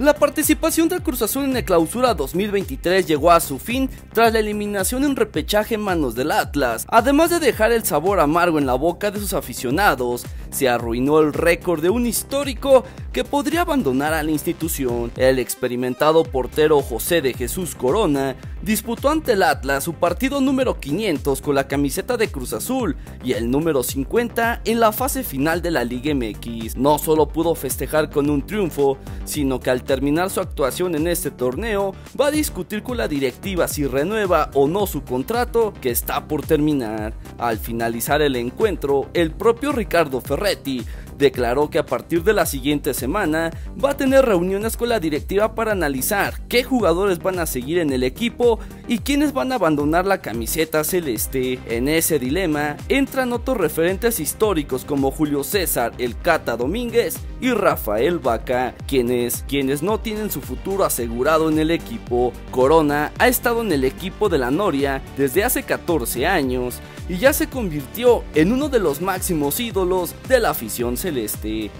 La participación del Cruz Azul en el Clausura 2023 llegó a su fin tras la eliminación en repechaje en manos del Atlas. Además de dejar el sabor amargo en la boca de sus aficionados, se arruinó el récord de un histórico que podría abandonar a la institución. El experimentado portero José de Jesús Corona disputó ante el Atlas su partido número 500 con la camiseta de Cruz Azul y el número 50 en la fase final de la Liga MX. No solo pudo festejar con un triunfo, sino que al terminar su actuación en este torneo, va a discutir con la directiva si renueva o no su contrato que está por terminar. Al finalizar el encuentro, el propio Ricardo Ferretti declaró que a partir de la siguiente semana va a tener reuniones con la directiva para analizar qué jugadores van a seguir en el equipo y quiénes van a abandonar la camiseta celeste. En ese dilema entran otros referentes históricos como Julio César, el Cata Domínguez y Rafael Vaca, quienes, quienes no tienen su futuro asegurado en el equipo. Corona ha estado en el equipo de la Noria desde hace 14 años y ya se convirtió en uno de los máximos ídolos de la afición celeste.